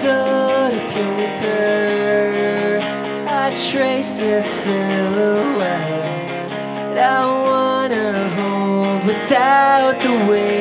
soda paper. I trace a silhouette that I wanna hold without the weight.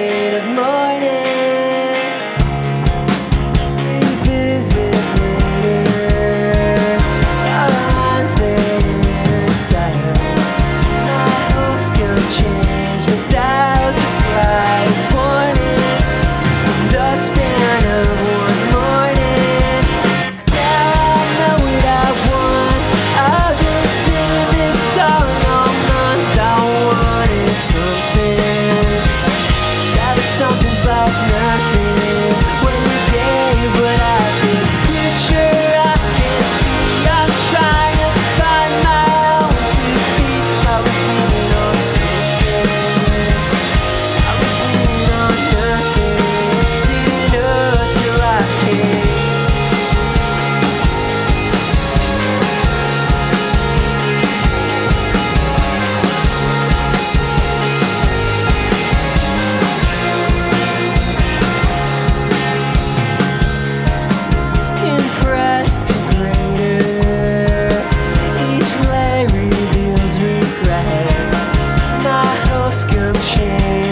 can change.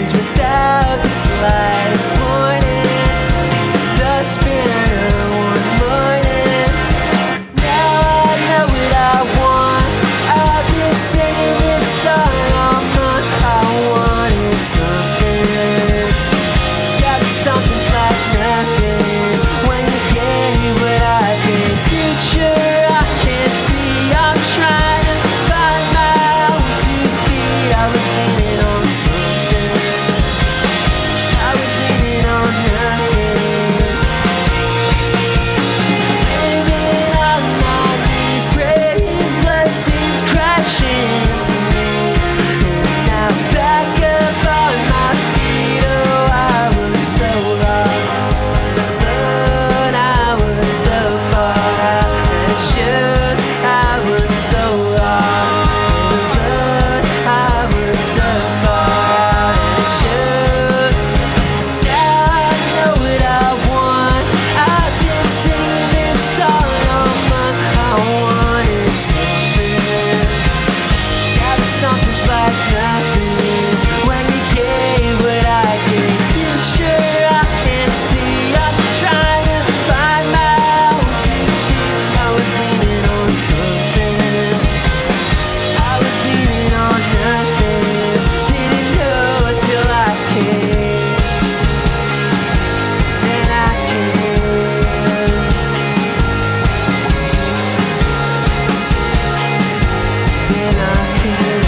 I can't.